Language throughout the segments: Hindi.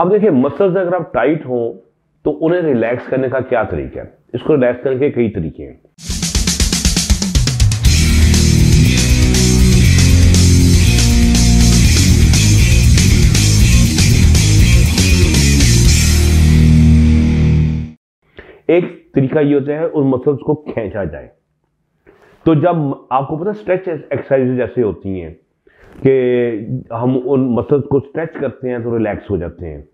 अब देखिए मसल्स अगर आप टाइट हो तो उन्हें रिलैक्स करने का क्या तरीका है? इसको रिलैक्स करने के कई तरीके हैं। एक तरीका ये होता है, उन मसल्स को खींचा जाए। तो जब आपको पता स्ट्रेच एक्सरसाइज जैसे होती हैं कि हम उन मसल्स को स्ट्रेच करते हैं तो रिलैक्स हो जाते हैं।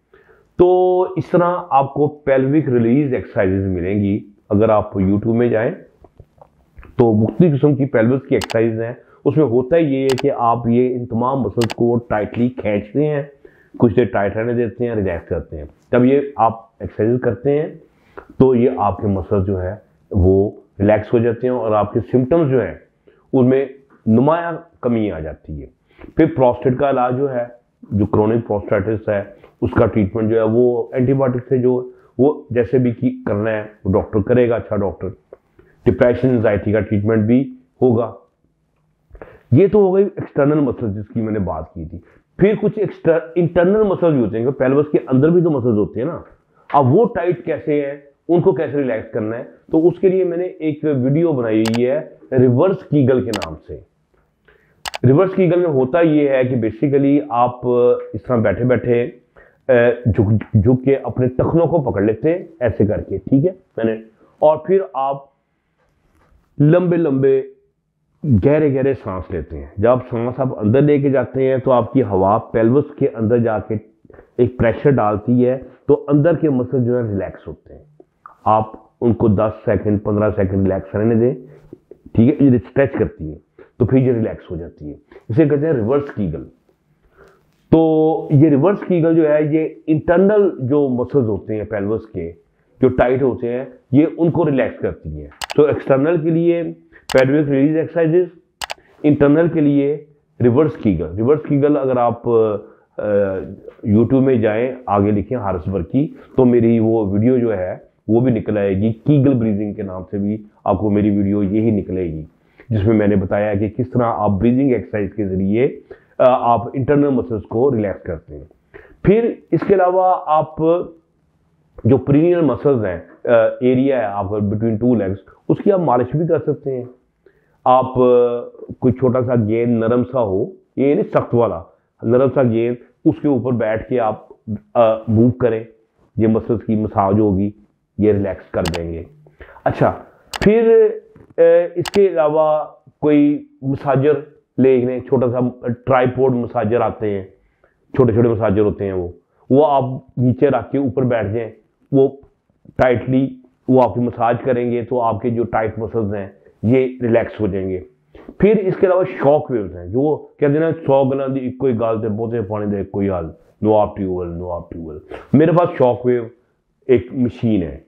तो इस तरह आपको पेल्विक रिलीज़ एक्सरसाइजेज मिलेंगी। अगर आप यूट्यूब में जाएँ तो मुख्तु किस्म की पेल्विस की एक्सरसाइज हैं। उसमें होता ये है कि आप ये इन तमाम मसल्स को टाइटली खींचते हैं, कुछ देर टाइट रहने देते हैं रिलैक्स करते हैं। जब ये आप एक्सरसाइज करते हैं तो ये आपके मसल्स जो है, वो रिलैक्स हो जाते हैं और आपके सिम्टम्स जो हैं, उनमें नुमाया कमी आ जाती है। फिर प्रोस्टेट का इलाज जो है जो क्रोनिक प्रोस्टेटिस है, उसका ट्रीटमेंट जो है, वो एंटीबायोटिक से जो, वो जैसे भी की करना है, वो डॉक्टर करेगा अच्छा डॉक्टर डिप्रेशन एंजाइटी का ट्रीटमेंट भी होगा। ये तो हो गई एक्सटर्नल मसल जिसकी मैंने बात की थी। फिर कुछ इंटरनल मसल भी होते हैं पेल्वस के अंदर भी तो मसल्स होते हैं ना। अब वो टाइट कैसे है, उनको कैसे रिलैक्स करना है? तो उसके लिए मैंने एक वीडियो बनाई हुई है रिवर्स कीगल के नाम से। रिवर्स कीगल में होता ये है कि बेसिकली आप, इस तरह बैठे बैठे झुक झुक के अपने टखनों को पकड़ लेते हैं, ऐसे करके, ठीक है? मैंने, और फिर आप लंबे लंबे गहरे गहरे सांस लेते हैं। जब सांस आप अंदर लेके जाते हैं तो आपकी हवा पेल्वस के अंदर जाके एक प्रेशर डालती है तो अंदर के मसल जो है रिलैक्स होते हैं। आप उनको 10 सेकंड 15 सेकंड रिलैक्स रहने दें, ठीक है? ये स्ट्रेच करती है। तो फिर ये रिलैक्स हो जाती है। इसे कहते हैं रिवर्स कीगल तो ये रिवर्स कीगल जो है, ये इंटरनल जो मसल्स होते हैं पेल्वस के, जो टाइट होते हैं, ये उनको रिलैक्स करती है। तो एक्सटर्नल के लिए पेल्विक रिलीज़ एक्सरसाइजेस इंटरनल के लिए रिवर्स कीगल रिवर्स कीगल अगर आप यूट्यूब में जाएँ, आगे लिखें हारसबर की तो मेरी वो वीडियो जो है, वो भी निकल आएगी। कीगल ब्रीजिंग के नाम से भी आपको मेरी वीडियो यही निकलेगी। जिसमें मैंने बताया कि किस तरह आप ब्रीदिंग एक्सरसाइज के ज़रिए आप इंटरनल मसल्स को रिलैक्स करते हैं। फिर इसके अलावा आप, जो प्रीनियल मसल्स हैं एरिया है आपका बिटवीन टू लेग्स उसकी आप मालिश भी कर सकते हैं। आप कोई छोटा सा गेंद नरम सा हो, ये नहीं सख्त वाला, नरम सा गेंद, उसके ऊपर बैठ के आप मूव करें, ये मसल्स की मसाज होगी, ये रिलैक्स कर देंगे। अच्छा फिर इसके अलावा कोई मसाजर ले लें, छोटा सा ट्राईपोर्ड मसाजर आते हैं छोटे छोटे मसाजर होते हैं वो वो आप नीचे रख के ऊपर बैठ जाएँ, वो टाइटली वो आपकी मसाज करेंगे तो आपके जो टाइट मसल्स हैं, ये रिलैक्स हो जाएँगे। फिर इसके अलावा शॉक वेव्स हैं, जो कहते हैं सौ गना दी कोई गाल दे बहुते पानी दे कोई हाल नो आप ट्यूबवेल नो आप ट्यूबवेल मेरे पास शॉक वेव एक मशीन है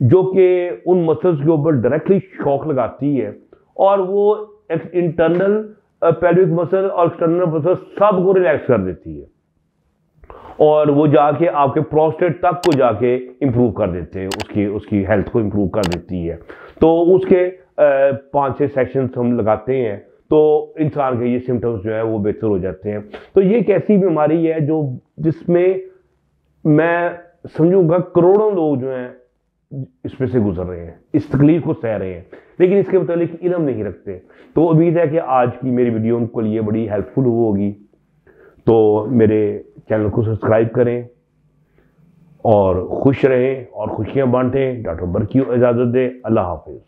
जो कि उन मसल्स के ऊपर डायरेक्टली शॉक लगाती है और वो एक इंटरनल पेल्विक मसल और एक्सटर्नल मसल सबको रिलैक्स कर देती है। और वो जाके आपके प्रोस्टेट तक को जाके इंप्रूव कर देते हैं, उसकी उसकी हेल्थ को इंप्रूव कर देती है। तो उसके पाँच छह सेक्शन हम लगाते हैं तो इंसान के ये सिम्टम्स जो है वो बेहतर हो जाते हैं। तो ये एक ऐसी बीमारी है जो जिसमें मैं समझूँगा करोड़ों लोग जो हैं इसमें से गुजर रहे हैं, इस तकलीफ़ को सह रहे हैं, लेकिन इसके मतलब इलम नहीं रखते। तो उम्मीद है कि आज की मेरी वीडियो उनको लिए बड़ी हेल्पफुल होगी। तो मेरे चैनल को सब्सक्राइब करें और खुश रहें और खुशियाँ बांटें। डॉक्टर बरकी इजाज़त दें। अल्लाह हाफिज़।